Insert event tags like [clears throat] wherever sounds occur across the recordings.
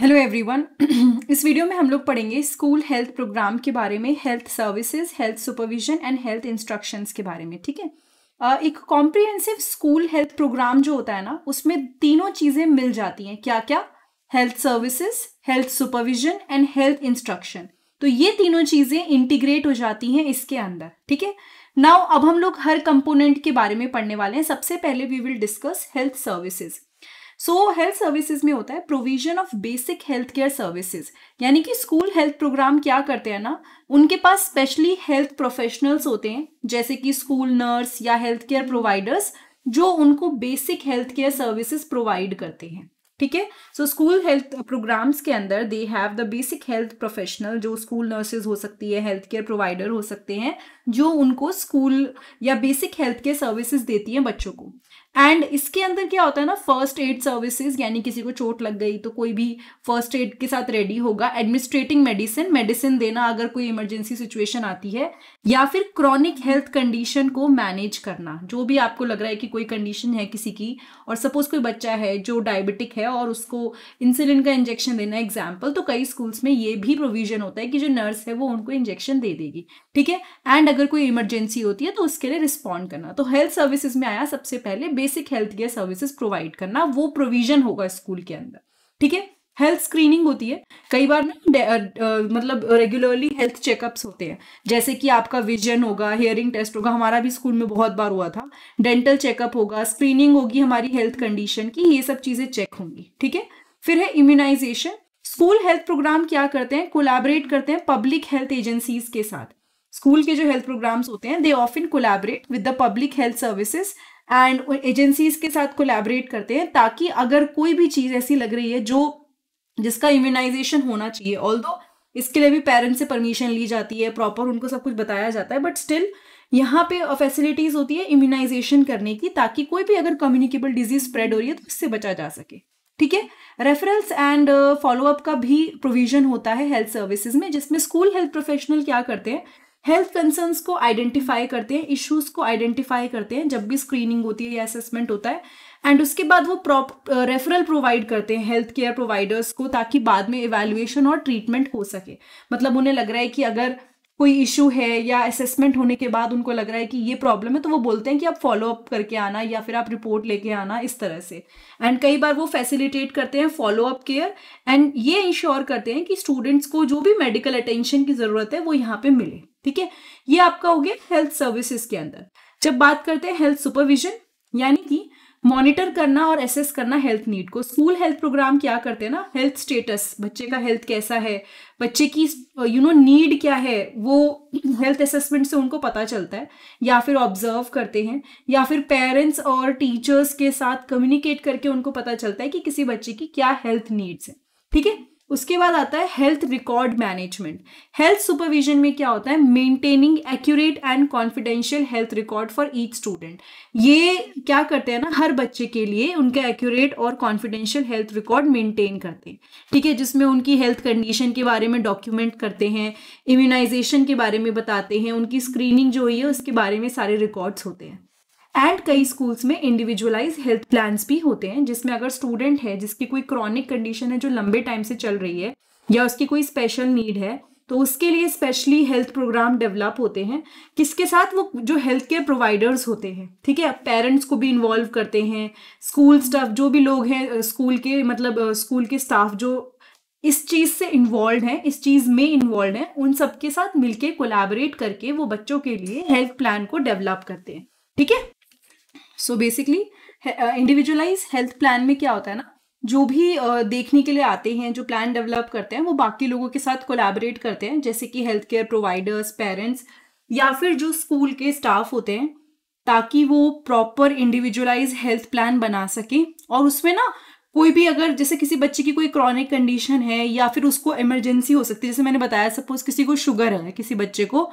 Hello everyone [clears throat] इस video में हम लोग पढ़ेंगे स्कूल हेल्थ प्रोग्राम के बारे में, health services, health supervision and health instructions के बारे में, ठीक है? एक कॉम्प्रिहेंसिव स्कूल हेल्थ प्रोग्राम जो होता है ना, उसमें तीनों चीज़ें मिल जाती हैं। क्या क्या health services, health supervision and health instruction. तो ये तीनों चीज़ें इंटीग्रेट हो जाती हैं इसके अंदर, ठीक है? नाउ अब हम लोग हर कंपोनेंट के बारे में पढ़ने वाले हैं। सबसे पहले we will discuss health services so health services में होता है provision of basic health care services यानी कि स्कूल हेल्थ प्रोग्राम क्या करते हैं ना? उनके पास स्पेशली हेल्थ प्रोफेशनल्स होते हैं, जैसे कि स्कूल नर्स या हेल्थ केयर प्रोवाइडर्स जो उनको basic health care services provide करते हैं। ठीक है? सो स्कूल हेल्थ प्रोग्राम्स के अंदर they have the basic health professional जो स्कूल नर्सेज हो सकती है हेल्थ केयर प्रोवाइडर हो सकते हैं, जो उनको स्कूल या बेसिक हेल्थ केयर सर्विसेज़ देती हैं बच्चों को। एंड इसके अंदर क्या होता है ना फ़र्स्ट एड सर्विसेज़ यानी किसी को चोट लग गई तो कोई भी फ़र्स्ट एड के साथ रेडी होगा। एडमिनिस्ट्रेटिंग मेडिसिन मेडिसिन देना अगर कोई इमरजेंसी सिचुएशन आती है, या फिर क्रॉनिक हेल्थ कंडीशन को मैनेज करना। जो भी आपको लग रहा है कि कोई कंडीशन है किसी की, और सपोज़ कोई बच्चा है जो डायबिटिक है और उसको इंसुलिन का इंजेक्शन देना एग्ज़ाम्पल तो कई स्कूल्स में ये भी प्रोविज़न होता है कि जो नर्स है वो उनको इंजेक्शन दे देगी। ठीक है? एंड अगर कोई इमरजेंसी होती है तो उसके लिए रिस्पॉन्ड करना। तो हेल्थ सर्विसेज़ में आया सबसे पहले basic health care services provide करना, वो प्रोविज़न होगा स्कूल के अंदर। ठीक है? हेल्थ स्क्रीनिंग होती है। कई बार ना मतलब रेगुलरली हेल्थ चेकअप्स होते हैं। जैसे कि आपका विजन होगा हियरिंग टेस्ट होगा, हमारा भी स्कूल में बहुत बार हुआ था। डेंटल चेकअप होगा स्क्रीनिंग होगी हमारी हेल्थ कंडीशन की, ये सब चीज़ें चेक होंगी। ठीक है? फिर है इम्यूनाइजेशन स्कूल हेल्थ प्रोग्राम क्या करते हैं? कोलैबोरेट करते हैं पब्लिक हेल्थ एजेंसीज के साथ। स्कूल के जो हेल्थ प्रोग्राम्स होते हैं they often collaborate with the public health services and agencies के साथ कोलैबोरेट करते हैं ताकि अगर कोई भी चीज़ ऐसी लग रही है जो जिसका इम्यूनाइजेशन होना चाहिए ऑल इसके लिए भी पेरेंट्स से परमिशन ली जाती है प्रॉपर उनको सब कुछ बताया जाता है बट स्टिल यहाँ पे फैसिलिटीज़ होती है इम्यूनाइजेशन करने की ताकि कोई भी अगर कम्युनिकेबल डिज़ीज़ स्प्रेड हो रही है तो उससे बचा जा सके। ठीक है? रेफरेंस एंड फॉलोअप का भी प्रोविज़न होता है हेल्थ सर्विसेज़ में, जिसमें स्कूल हेल्थ प्रोफेशनल क्या करते हैं? हेल्थ कंसर्न्स को आइडेंटिफाई करते हैं इश्यूज़ को आइडेंटिफाई करते हैं, जब भी स्क्रीनिंग होती है या असेसमेंट होता है एंड उसके बाद वो प्रॉप रेफरल प्रोवाइड करते हैं हेल्थ केयर प्रोवाइडर्स को ताकि बाद में इवेल्युएशन और ट्रीटमेंट हो सके। मतलब उन्हें लग रहा है कि अगर कोई इशू है या असेसमेंट होने के बाद उनको लग रहा है कि ये प्रॉब्लम है तो वो बोलते हैं कि आप फॉलो अप करके आना या फिर आप रिपोर्ट लेके आना इस तरह से। एंड कई बार वो फैसिलिटेट करते हैं फॉलो अप केयर एंड ये इंश्योर करते हैं कि स्टूडेंट्स को जो भी मेडिकल अटेंशन की ज़रूरत है, वो यहाँ पे मिले। ठीक है? ये आपका हो गया हेल्थ सर्विसेज़ के अंदर। जब बात करते हैं हेल्थ सुपरविजन यानी कि मॉनिटर करना और एसेस करना हेल्थ नीड को। स्कूल हेल्थ प्रोग्राम क्या करते हैं ना? हेल्थ स्टेटस बच्चे का हेल्थ कैसा है? बच्चे की यू नो नीड क्या है? वो हेल्थ असेसमेंट से उनको पता चलता है। या फिर ऑब्ज़र्व करते हैं। या फिर पेरेंट्स और टीचर्स के साथ कम्युनिकेट करके उनको पता चलता है कि किसी बच्चे की क्या हेल्थ नीड्स है। ठीक है? उसके बाद आता है health record management health supervision में क्या होता है? Maintaining accurate and confidential health record for each student ये क्या करते हैं ना, हर बच्चे के लिए उनका एक्यूरेट और कॉन्फिडेंशियल हेल्थ रिकॉर्ड मेंटेन करते हैं। ठीक है, जिसमें उनकी हेल्थ कंडीशन के बारे में डॉक्यूमेंट करते हैं इम्यूनाइजेशन के बारे में बताते हैं, उनकी स्क्रीनिंग जो हुई है, उसके बारे में सारे रिकॉर्ड्स होते हैं। एंड कई स्कूल्स में इंडिविजुअलाइज हेल्थ प्लान्स भी होते हैं, जिसमें अगर स्टूडेंट है, जिसकी कोई क्रॉनिक कंडीशन है जो लंबे टाइम से चल रही है, या उसकी कोई स्पेशल नीड है तो उसके लिए स्पेशली हेल्थ प्रोग्राम डेवलप होते हैं। किसके साथ? वो जो हेल्थ केयर प्रोवाइडर्स होते हैं, ठीक है? पेरेंट्स को भी इन्वॉल्व करते हैं स्कूल स्टाफ जो भी लोग हैं स्कूल के मतलब स्कूल के स्टाफ जो इस चीज़ से इन्वॉल्व हैं, इस चीज़ में इन्वॉल्व हैं, उन सबके साथ मिलके कोलैबोरेट करके वो बच्चों के लिए हेल्थ प्लान को डेवलप करते हैं, ठीक है? So basically individualise health plan में क्या होता है ना? जो भी uh, देखने के लिए आते हैं जो प्लान डेवलप करते हैं वो बाकी लोगों के साथ कोलैबोरेट करते हैं जैसे कि हेल्थ केयर प्रोवाइडर्स पेरेंट्स या फिर जो स्कूल के स्टाफ होते हैं ताकि वो प्रॉपर इंडिविजुअलाइज हेल्थ प्लान बना सके। और उसमें ना कोई भी अगर जैसे किसी बच्चे की कोई क्रॉनिक कंडीशन है या फिर उसको इमरजेंसी हो सकती है जैसे मैंने बताया सपोज़ किसी को शुगर है किसी बच्चे को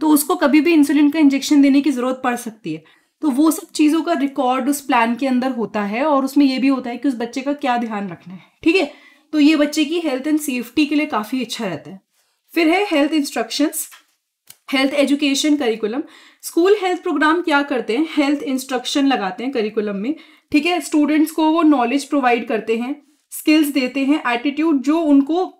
तो उसको कभी भी इंसुलिन का इंजेक्शन देने की ज़रूरत पड़ सकती है। तो वो सब चीज़ों का रिकॉर्ड उस प्लान के अंदर होता है और उसमें ये भी होता है कि उस बच्चे का क्या ध्यान रखना है ठीक है? तो ये बच्चे की हेल्थ एंड सेफ्टी के लिए काफ़ी अच्छा रहता है। फिर है health instructions health education curriculum school health programme क्या करते हैं? हेल्थ इंस्ट्रक्शन लगाते हैं करिकुलम में ठीक है? स्टूडेंट्स को वो नॉलेज प्रोवाइड करते हैं स्किल्स देते हैं एटीट्यूड जो उनको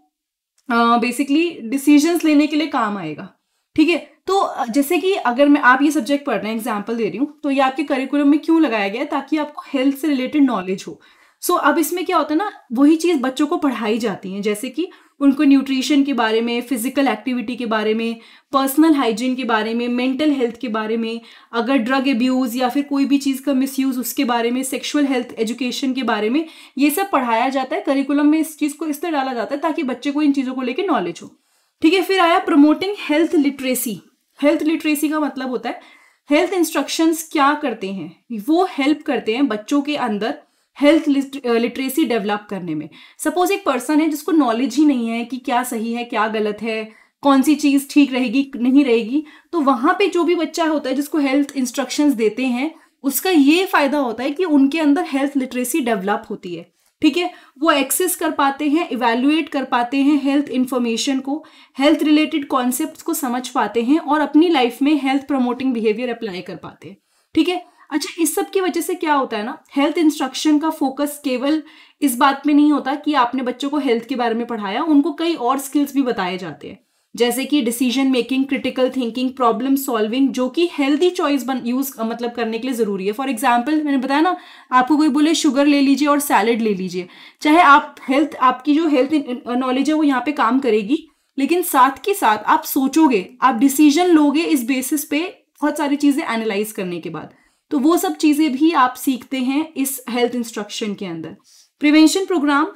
बेसिकली uh, डिसीजंस लेने के लिए काम आएगा ठीक है? तो जैसे कि अगर मैं आप ये सब्जेक्ट पढ़ रहे हैं एग्ज़ाम्पल दे रही हूँ तो ये आपके करिकुलम में क्यों लगाया गया है ताकि आपको हेल्थ से रिलेटेड नॉलेज हो? सो so, अब इसमें क्या होता है ना वही चीज़ बच्चों को पढ़ाई जाती है जैसे कि उनको न्यूट्रिशन के बारे में फ़िज़िकल एक्टिविटी के बारे में पर्सनल हाइजीन के बारे में मेंटल हेल्थ के बारे में अगर ड्रग एब्यूज़ या फिर कोई भी चीज़ का मिसयूज़ उसके बारे में सेक्सुअल हेल्थ एजुकेशन के बारे में ये सब पढ़ाया जाता है करिकुलम में इस चीज़ को इस तरह डाला जाता है ताकि बच्चे को इन चीज़ों को लेकर नॉलेज हो। ठीक है फिर आया promoting health literacy health literacy का मतलब होता है हेल्थ इंस्ट्रक्शंस क्या करते हैं? वो हेल्प करते हैं बच्चों के अंदर हेल्थ लिटरेसी डेवलप करने में। सपोज़ एक पर्सन है जिसको नॉलेज ही नहीं है कि क्या सही है, क्या गलत है, कौन सी चीज़ ठीक रहेगी, नहीं रहेगी तो वहाँ पे जो भी बच्चा होता है जिसको हेल्थ इंस्ट्रक्शंस देते हैं, उसका ये फ़ायदा होता है कि उनके अंदर हेल्थ लिटरेसी डेवलप होती है। ठीक है? वो एक्सेस कर पाते हैं इवेल्युएट कर पाते हैं हेल्थ इन्फॉर्मेशन को हेल्थ रिलेटेड कॉन्सेप्ट को समझ पाते हैं और अपनी लाइफ में हेल्थ प्रमोटिंग बिहेवियर अप्लाई कर पाते हैं। ठीक है? अच्छा इस सब की वजह से क्या होता है ना? हेल्थ इंस्ट्रक्शन का फोकस केवल इस बात में नहीं होता कि आपने बच्चों को हेल्थ के बारे में पढ़ाया, उनको कई और स्किल्स भी बताए जाते हैं। जैसे कि decision making critical thinking problem solving जो कि हेल्दी चॉइस बन यूज़ मतलब करने के लिए ज़रूरी है। फॉर एग्ज़ाम्पल मैंने बताया ना, आपको कोई बोले शुगर ले लीजिए और सैलड ले लीजिए। चाहे आप हेल्थ आपकी जो हेल्थ नॉलेज है वो यहाँ पे काम करेगी, लेकिन साथ के साथ आप सोचोगे, आप डिसीज़न लोगे इस बेसिस पे बहुत सारी चीज़ें एनालाइज करने के बाद। तो वो सब चीज़ें भी आप सीखते हैं इस हेल्थ इंस्ट्रक्शन के अंदर। Prevention programme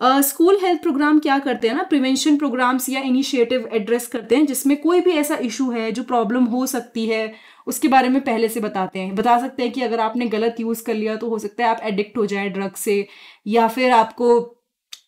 school health programme क्या करते हैं ना? प्रिवेंशन प्रोग्राम्स या इनिशिएटिव एड्रेस करते हैं, जिसमें कोई भी ऐसा इशू है जो प्रॉब्लम हो सकती है, उसके बारे में पहले से बताते हैं। बता सकते हैं कि अगर आपने गलत यूज़ कर लिया तो हो सकता है आप एडिक्ट हो जाए ड्रग से, या फिर आपको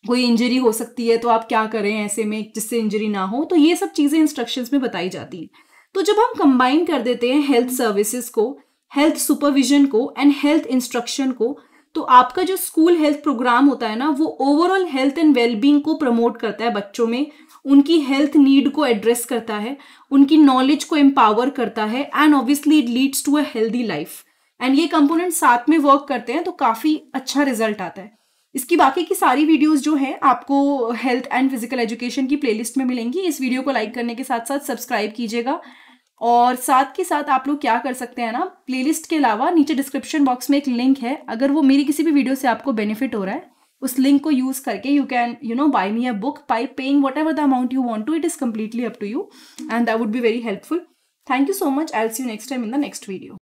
कोई इंजरी हो सकती है तो आप क्या करें ऐसे में जिससे इंजरी ना हो? तो ये सब चीज़ें इंस्ट्रक्शंस में बताई जाती हैं। तो जब हम कंबाइन कर देते हैं हेल्थ सर्विसेज़ को हेल्थ सुपरविजन को एंड हेल्थ इंस्ट्रक्शन को तो आपका जो स्कूल हेल्थ प्रोग्राम होता है ना, वो ओवरऑल हेल्थ एंड वेलबींग को प्रमोट करता है बच्चों में, उनकी हेल्थ नीड को एड्रेस करता है, उनकी नॉलेज को एम्पावर करता है and obviously it leads to a healthy life and ये कंपोनेंट साथ में वर्क करते हैं तो काफ़ी अच्छा रिज़ल्ट आता है। इसकी बाकी की सारी वीडियोस जो है, आपको हेल्थ एंड फ़िज़िकल एजुकेशन की प्लेलिस्ट में मिलेंगी। इस वीडियो को लाइक करने के साथ साथ सब्सक्राइब कीजिएगा। और साथ के साथ आप लोग क्या कर सकते हैं ना प्लेलिस्ट के अलावा नीचे डिस्क्रिप्शन बॉक्स में एक लिंक है। अगर वो मेरी किसी भी वीडियो से आपको बेनिफिट हो रहा है, उस लिंक को यूज़ करके you can you know buy me a book by paying whatever the amount you want to it is completely up to you and that would be very helpful thank you so much I see you next time in the next video